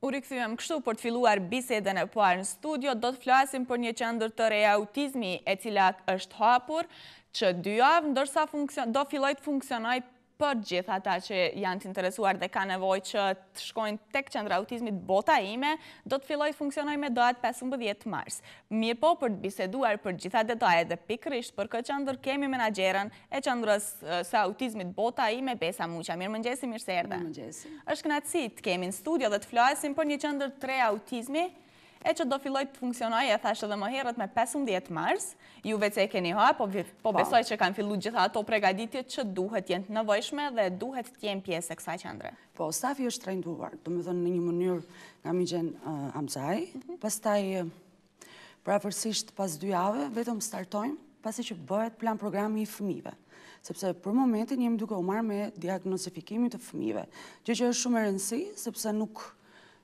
U rikthyem kështu për të filluar bisedën e parë në studio, do të flasim për një qendër të re autizmi e cila është hapur që dy javë, ndërsa do fillojë të funksionojë për gjithë ata që janë të interesuar dhe kanë nevojë që të shkojnë tek qendra e autizmit bota ime, do të fillojë të funksionojë me datë 15 mars. Mirëpo për të biseduar për gjitha detajet dhe pikërisht për këtë qendër kemi menaxheren e qendrës së autizmit bota ime, Besa Muça. Mirëmëngjesi, mirë se erdhe. Mirëmëngjesi. Është kënaqësi të kemi në studio dhe të flasim për një qendër të re autizmi, e që do fillojë të funksionojë e thashë dhe më herët më 15 mars, ju veç e keni hap, po, po, po besoj që kanë fillu gjitha ato përgatitjet që duhet jenë të nevojshme dhe duhet të jenë pjesë e kësaj qendre. Po, stafi është trajnuar, domethënë në një mënyrë nga mi gjenë uh, amzaj, mm -hmm. pastaj prafërsisht pas dy jave, vetëm startojmë, pasi që bëhet plan programi i fëmijëve sepse për momentin jemi duke u marrë me diagnostifikimin e fëmijëve, gjë që është shumë e rëndësishme, sepse nuk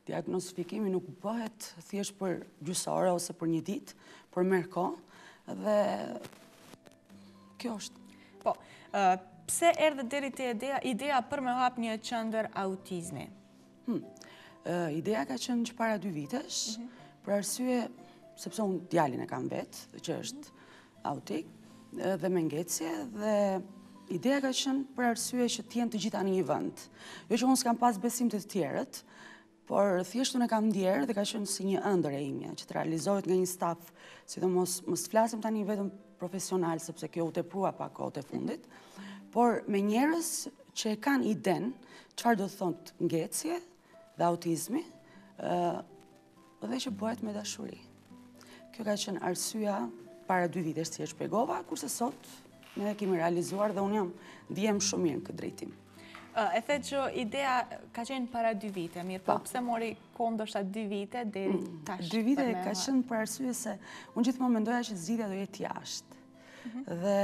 Diagnostifikimi nuk bëhet thjesht për gjysmë ore ose për një ditë, por merr kohë, dhe kjo është. Po, pse erdhe deri te ideja për me hap një qendër autizmi? Hmm, ideja ka qenë që para dy vitesh, mhm. për arsye, sepse unë djalin e kam vetë, që është Autik dhe me ngecje dhe ideja ka qenë për arsye që të jenë të gjitha në një vend. Jo që unë s'kam pas besim te të tjerët, por thjesht unë e kam ndjerë dhe ka qenë si një ëndërr e imja, që të realizohet nga një staf, sidomos mos flasim tani vetëm profesional, sepse kjo u teprua pak kohët e fundit, por me njerëz që e kanë idenë, çfarë do të thotë ngecje dhe autizmi, Dhe që bëhet me dashuri. Kjo ka qenë arsyeja para dy vitesh siç e shpjegova, kurse sot ne e kemi realizuar dhe unë ndihem shumë mirë në këtë drejtim. E the që ideja ka qenë para dy vite, mirëpo, po. pse mori kohë ndoshta dy vite dhe mm, tash. Dy vite ka qenë për arsye se unë gjithmonë mendoja që zgjidhja do jetë jashtë. Mhm. Dhe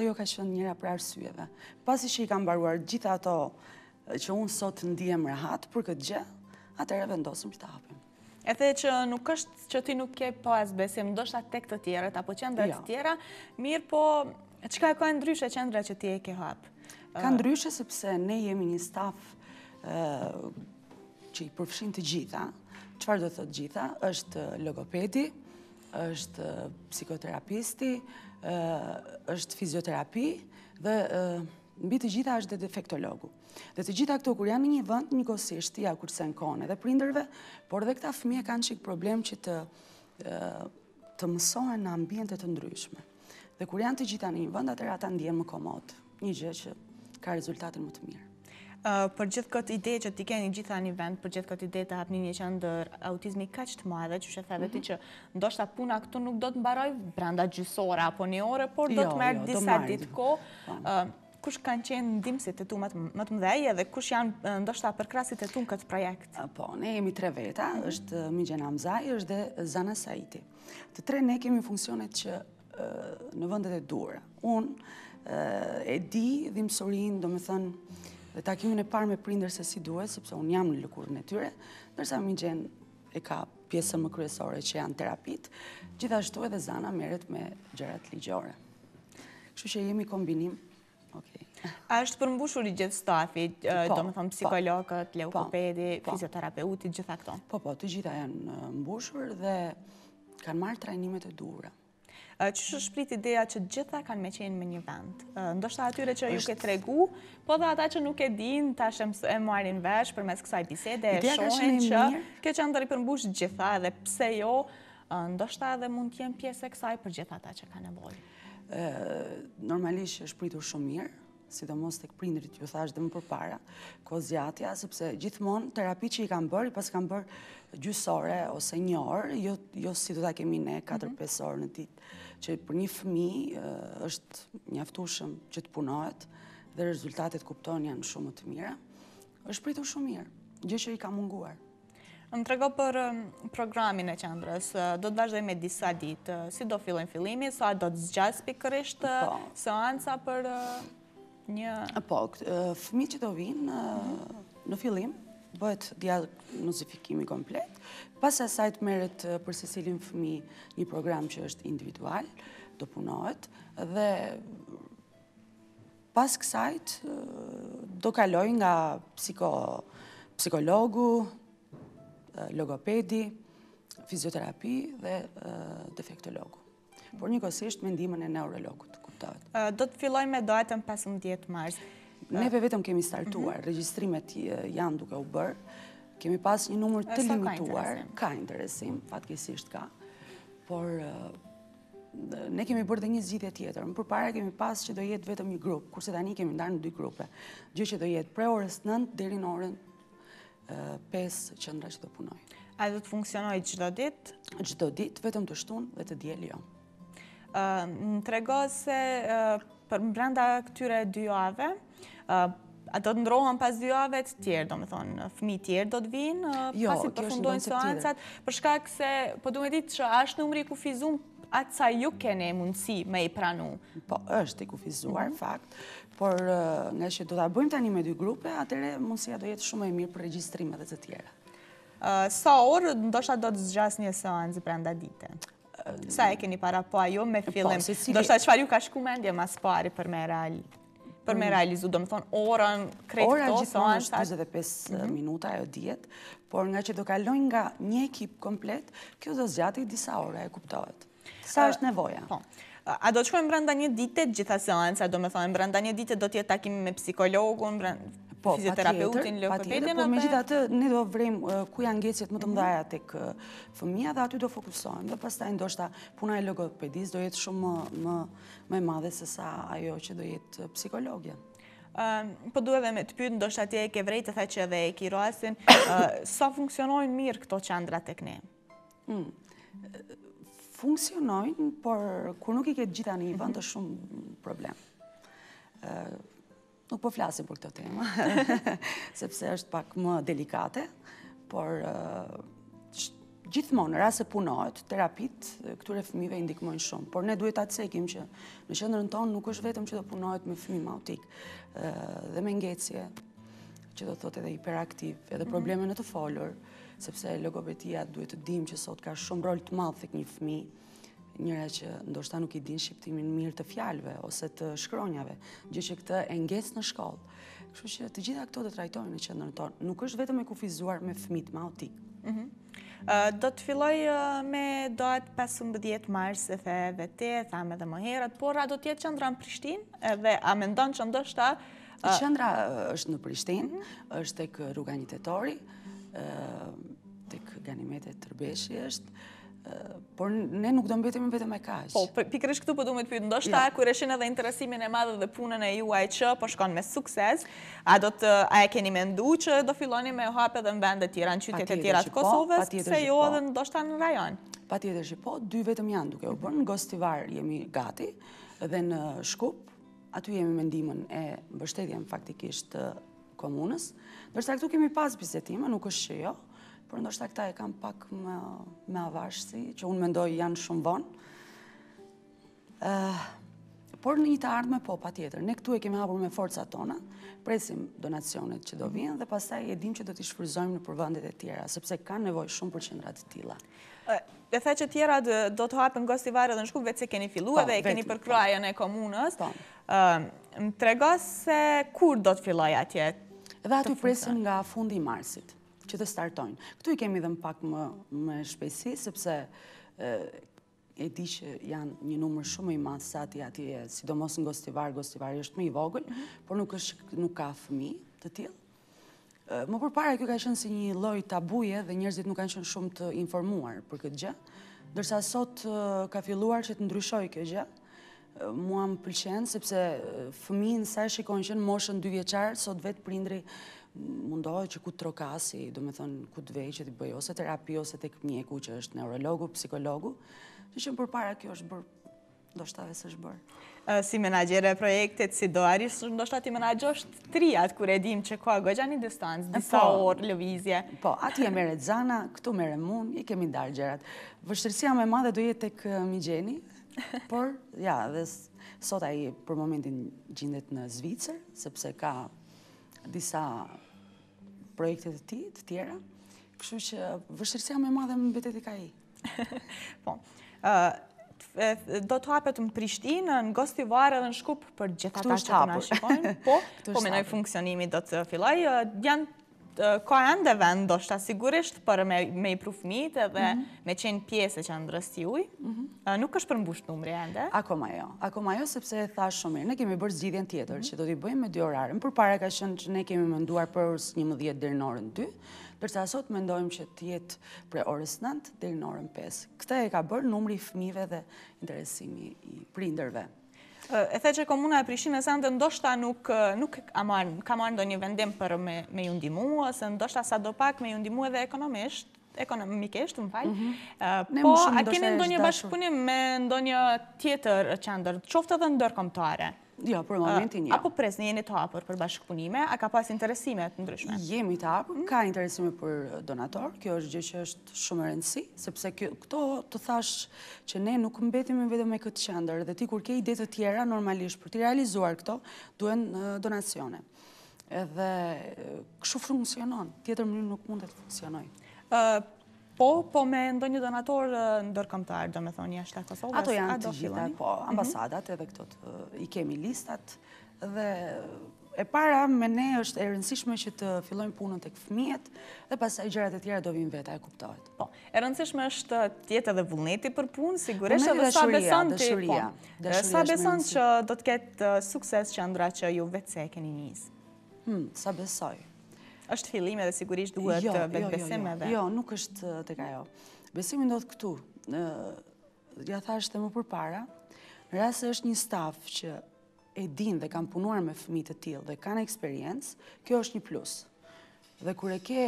ajo ka qenë njëra prej arsyeve. Pasi që i kam mbaruar gjitha ato Dhe që unë sot ndihem rehat për këtë gjë, atëherë vendosëm që ta hapim. E the që nuk është që ti nuk ke pas besim, ndoshta tek të tjerët, apo qendra të, jo, tjera, mirëpo, çka ka ndryshe qendra që ti e ke hap? Ka ndryshe sepse ne jemi një staf që i përfshin të gjitha, çfarë do thotë të gjitha, është logopedi, është psikoterapisti, është fizioterapi dhe Mbi të gjitha është dhe defektologu. Dhe të gjitha këto kur janë në një vend, njëkohësisht ti ja kursen kohën edhe prindërve, por dhe këta fëmijë kanë çik problem që të mësohen në ambiente të ndryshme. Dhe kur janë të gjitha në një vend, atëherë ata ndihen më komod, një gjë që ka rezultatin më të mirë. për gjithë këtë ide që t'i keni gjitha një vend, për gjithë këtë ide të hapni një qendër autizmi kaq të madhe, që siç the dhe ti mhm. që ndoshta puna këtu nuk do të mbarojë brenda gjysmë ore apo një ore, por do jo, të marrë jo, disa ditë kohë, Kush kanë qenë ndihmësit e tu më të mëdhenj dhe kush janë ndoshta përkrahësit e tu në këtë projekt? Po, ne jemi tre veta, mhm. është Migjen Hamzaj, është dhe Zana Saiti. Të tre ne kemi funksionet që në vendet e duhura. Unë e di dhembshurinë, domethënë, takimin e parë me prindër se si duhet, sepse unë jam në lëkurën e tyre, ndërsa Migjen e ka pjesën më kryesore që janë terapitë, gjithashtu edhe Zana merret me gjërat ligjore. Kështu që jemi kombinim. A është përmbushur i gjithë stafi, po, domethënë po. psikologët, po, logopedi, fizioterapeuti, gjitha këto? Po, po, të gjitha janë mbushur dhe kanë marrë trajnimet e duhura. Qysh është prit ideja që gjitha kanë me qenë me një vend? Ndoshta atyre që u ke tregu, po dhe ata që nuk e din, tash e marrin vesh përmes kësaj bisede, e shohin që kjo qendër i përmbush gjitha edhe pse jo, Ndoshta edhe mund të jenë pjesë e kësaj për gjithë ata që kanë nevojë. Normalisht është pritur shumë mirë, sidomos tek prindërit ju thashë dhe më përpara, kohëzgjatja, sepse gjithmonë terapitë që i kanë bërë, pas kanë bërë gjysmë ore ose një orë, jo, jo si do t'i kemi ne 4-5 mhm. orë në ditë, që për një fëmijë është mjaftueshëm që të punohet dhe rezultatet kuptohet janë shumë më të mira, është pritur shumë mirë, gjë që i ka munguar. Më trego për programin e qendrës. Do të vazhdojë me disa ditë. Si do fillojë fillimi, sa do të zgjasë pikërisht po. seanca për një... Po, fëmijët që do vijnë në fillim, bëhet diagnozifikimi komplet, pas asajt merret për secilin fëmijë një program që është individual, do punohet, dhe Pas kësajt, do kalojë nga psikologu, logopedi, fizioterapi dhe defektologu. Por njëkohësisht me ndihmën e neurologut, kuptohet. Do të fillojmë me datën 15 mars. Neve vetëm se kemi startuar, mhm. regjistrimet janë duke u bërë, kemi pas një numër të limituar, ka interesim, fatkeqësisht ka, por Ne kemi bërë dhe një zgjidhje tjetër. Më përpara kemi pas që do jetë vetëm një grup, kurse tani kemi ndarë në dy grupe. Gjë që do jetë prej orës 9 deri në orën 5 qendra që do punojë. A do të funksionojë çdo ditë? Çdo ditë, vetëm të shtunë dhe të diel jo. Më trego se përbrenda këtyre dy jave, A do të ndërrohen pas dy jave të tjerë, domethënë, fëmijë tjerë do të vinë, jo, pasi të përfundojnë seancat, për shkak se po du me ditë që është numri i kufizum, atë sa ju keni mundësi me i pranu. Po, është i kufizuar, mhm. fakt, por ngaqë do ta bëjmë tani me dy grupe, atëherë mundësia do jetë shumë e mirë për regjistrime dhe të tjera. Sa orë, ndoshta do të zgjasë një seancë brenda dite? Sa e keni parapa ju në, po, fillim? Ndoshta çfarë ju ka shku mendja ma s'pari për me realizu? Për me realizu, domethënë, orën, krejt këto, Ora gjithmonë është 25 mhm. minuta ajo do jetë, por ngaqë do kalojnë nga një ekip komplet, kjo do zgjasë disa orë e kuptohet. Sa është nevoja? Po. A do të shkojnë brenda një dite gjitha seancat, domethënë, brenda një dite do të jetë takimi me psikologun, po, fizioterapeutin, logopedin, po me gjitha ato ne do vërejmë ku janë ngecjet më të mhm. mëdhaja tek fëmija dhe aty do fokusohen, dhe pastaj ndoshta puna e logopedisë do jetë shumë më Më e madhe se sa ajo që do jetë psikologja. Po du edhe me të pyt, ndoshta atje e ke vërejtë, e the që edhe e ki rastin, sa funksionojnë mirë këto qendra tek ne? Hmm. Funksionojnë, por kur nuk i ke gjitha një vend, është shumë problem. Nuk po flasim për këto tema, sepse është pak më delikate, por gjithmonë, në rast se punohet, terapitë, këtyre fëmijëve i ndihmojnë shumë, por ne duhet ta cekim që në qendrën tonë nuk është vetëm që do punohet me fëmijë me autik dhe me ngecje, që do të thotë edhe hiperaktiv, edhe mhm. probleme në të folur, sepse logopedia duhet të dimë që sot ka shumë rol të madh tek një fëmijë, njëra që ndoshta nuk i din shqiptimin mirë të fjalëve ose të shkronjave, gjë që këtë e ngec në shkollë. Kështu që të gjitha këto do të trajtohen në qendrën tonë. Nuk është vetëm e kufizuar me fëmijët me autik. Mhm. Do të fillojë me datë 15 mars e the vetë, e thamë edhe më herët, por a do të jetë qendra në Prishtinë dhe a mendon që ndoshta... Qendra është në Prishtinë, mhm. është tek rruga një tetori, tek Ganimete Tërbeshi është, Por ne nuk do mbetemi vetëm me kaq. Po, pikërisht këtu po du me të pyet, ndoshta ja. kur e shihni edhe interesimin e madh dhe punën tuaj që po shkon me sukses, a do të a e keni mendu që do filloni me hap edhe në vende të tjera, në qytete të tjera të po, Kosovës, pse jo po. edhe ndoshta në rajon? Patjetër që po, dy vetëm janë duke u bërë në Gostivar jemi gati dhe në Shkup, aty jemi me ndihmën e mbështetjen faktikisht të komunës, ndërsa këtu kemi pas bisedime, nuk është që jo, por ndoshta këta e kam pak më, më avash, që unë mendoj janë shumë vonë. Ëë, por në një të ardhme po, patjetër. Ne këtu e kemi hapur me forca tona, presim donacionet që do vijnë dhe pastaj e dimë që do t'i shfrytëzojmë nëpër vendet e tjera, sepse ka nevojë shumë për qendra të tilla. E the që të tjerat do të hapen Gostivar dhe në Shkup, veçse keni fillu, po, edhe e keni përkrahjen, po, e komunës. Po. Më trego se kur do të fillojë atje? Edhe aty presim nga fundi i marsit, që të startojnë. Këtu i kemi dhe më pak më shpejtësi, sepse e di që janë një numër shumë më i madh sesa atje, atje, sidomos në Gostivar, Gostivari është më i vogël, por nuk ka fëmijë të tillë. Më përpara kjo ka qenë si një lloj tabuje dhe njerëzit nuk kanë qenë shumë të informuar për këtë gjë. Ndërsa sot ka filluar që të ndryshojë kjo gjë. Mua më pëlqen sepse fëmijën sa e shikon që në moshën dy vjeçar sot vetë prindi mundohet që ku të trokasë, domethënë ku të vejë që të bëjë ose terapi ose tek mjeku që është neurologu, psikologu, që që më përpara kjo s'është bërë Ndoshta dhe s'është bërë. Si menaxhere e projektit, si do arrish, ndoshta t'i menaxhosh të triat, kur e dimë që ka goxha një distancë, po, disa orë lëvizje. Po, atje merret Zana, këtu merrem unë, i kemi ndarë gjërat. Vështirësia më e madhe do jetë tek Migjeni, por, ja, dhe sot ai për momentin gjindet në Zvicër, sepse ka disa projekte të tij të tjera, kështu që vështirësia më e madhe mbetet tek ai. Po, do të hapet në Prishtinë, në Gostivar edhe në Shkup për gjithë ata që na shikojnë. Po, po menjëherë funksionimi do të fillojë. A ka ende vend, ndoshta sigurisht, për me, me i pru fmijtë edhe mhm, me qenë pjesë e qendrës suaj. Mhm. Nuk është përmbush numri ende? Akoma jo. Akoma jo, sepse e thashë shumë mirë. Ne kemi bërë zgjidhjen tjetër, mhm, që do t'i bëjmë me dy orare. Përpara ka qenë që ne kemi menduar prej orës njëmbëdhjetë deri në orën dy. Ndërsa sot mendojmë që të jetë prej orës 9 deri në orën 5. Këtë e ka bërë numri i fëmijëve dhe interesimi i prindërve. E the që komuna e Prishtinës ende ndoshta nuk nuk ka marrë ka marrë ndonjë vendim për me me ju ndihmu ose ndoshta sadopak me ju ndihmu edhe ekonomisht, ekonomikisht, më fal. Mhm. Po a keni ndonjë bashkëpunim me ndonjë tjetër qendër, qoftë edhe ndërkombëtare? Jo, për momentin jo. Apo presni, jeni të hapur për bashkëpunime, a ka pas interesime të ndryshme? Jemi të hapur, mhm, ka interesime për donatorë, kjo është gjë që është shumë e rëndësi, sepse këto të thashë që ne nuk mbetemi vetëm me këtë qendër, dhe ti kur ke ide të tjera, normalisht për t'i realizuar këto, duhen donacione. Edhe kështu funksionon, tjetër mënyrë nuk mund të funksionojë. Po, po me ndonjë donator ndërkombëtar, domethënë, jashtë Kosovës. Ato janë të gjitha, po, mhm. ambasadat edhe këto të, i kemi listat dhe e para me ne është e rëndësishme që të fillojmë punën tek fëmijët dhe pastaj gjërat e tjera do vijnë vetë e kuptohet. Po, e rëndësishme është të jetë edhe vullneti për punë, sigurisht po, edhe sa beson të i po. Sa beson që do të ketë uh, sukses qendra që ju veçse e keni nisë. Hmm, sa besoj, është fillim edhe sigurisht duhet jo, vetë- jo, jo, besim edhe. Jo, nuk është tek ajo. Besimi ndodhë këtu. Ja thashë edhe më përpara. Në rast se është një staf që e dinë dhe kanë punuar me fëmijë të tillë dhe kanë eksperiencë, kjo është një plus. Dhe kur e ke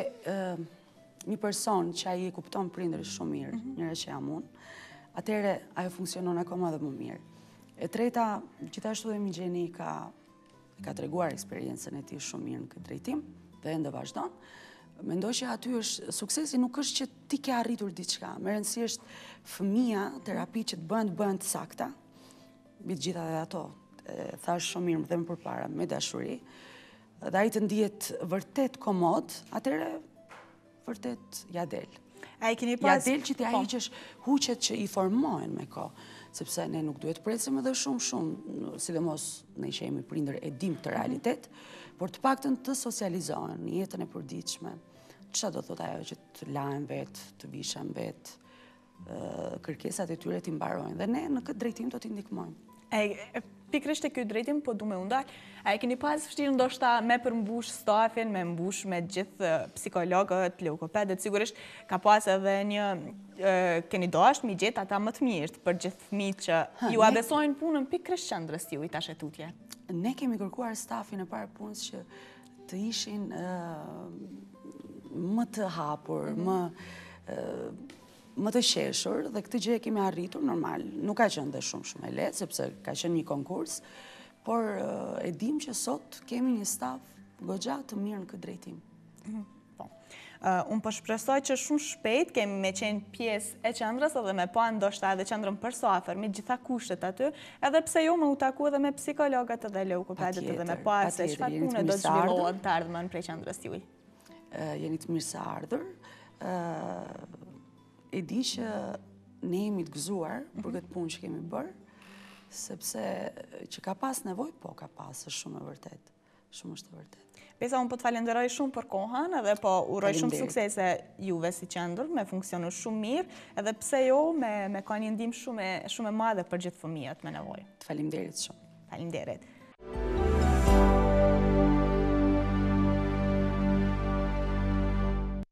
një person që ai e kupton prindërit shumë mirë, mhm. njëra që jam unë, atëherë ajo funksionon akoma dhe më mirë. E treta, gjithashtu dhe Migjeni ka Ka treguar eksperiencën e tij shumë mirë në këtë drejtim dhe ende vazhdon. Mendoj që aty është, suksesi nuk është që ti ke arritur diçka. Me rëndësi është fëmija, terapitë që të bëhen, të bëhen të sakta. Mbi të gjitha dhe ato, thashë shumë mirë më dhe më përpara, me dashuri. Dhe ai të ndihet vërtet komod, atëherë Vërtet, ia del. A e keni pas... Ia del që t'ia, po, heqësh huqet që i formohen me kohë, sepse ne nuk duhet të presim edhe shumë shumë, sidomos ne që jemi prindër e dimë këtë mhm. realitet, por të paktën të socializohen, në jetën e përditshme, çfarë do të thotë ajo që të lahen vetë, të vishen vetë, kërkesat e tyre t'i mbarojnë. Dhe ne në këtë drejtim do t'i ndihmojmë. E, pikërisht te ky drejtim, po du me u ndal. A e keni pas vështirë ndoshta me përmbush stafin, me mbush me gjithë psikologët, logopedët, sigurisht ka pas edhe një, keni dasht m'i gjetë ata më të mirët për gjithë fmitë që jua besojnë punën pikërisht qendrës juaj tash e tutje. Ne kemi kërkuar stafin në parë punës që të ishin më të hapur, më më të qeshur dhe këtë gjë e kemi arritur normal. Nuk ka qenë dhe shumë shumë e lehtë sepse ka qenë një konkurs, por e dimë që sot kemi një staf goxha të mirë në këtë drejtim. Mhm. Po. Unë po shpresoj që shumë shpejt kemi me qenë pjesë e qendrës edhe me pa ndoshta edhe qendrën për së afërmi, me gjitha kushtet aty, edhe pse jo me u taku edhe me psikologët edhe logopedët edhe me pa se çfarë pune do të zhvillohet n'të ardhmen prej qendrës juaj. Jeni të mirëseardhur. E di që ne jemi të gëzuar për mhm. këtë punë që kemi bërë, sepse që ka pas nevojë, po ka pas, është shumë e vërtetë. Shumë është e vërtetë. Besa, unë po të falënderoj shumë për kohën edhe po uroj shumë suksese juve si qendër, me funksionu shumë mirë, edhe pse jo me kanë një ndihmë shumë e madhe për gjithë fëmijët me nevojë. Të faleminderit shumë. Faleminderit.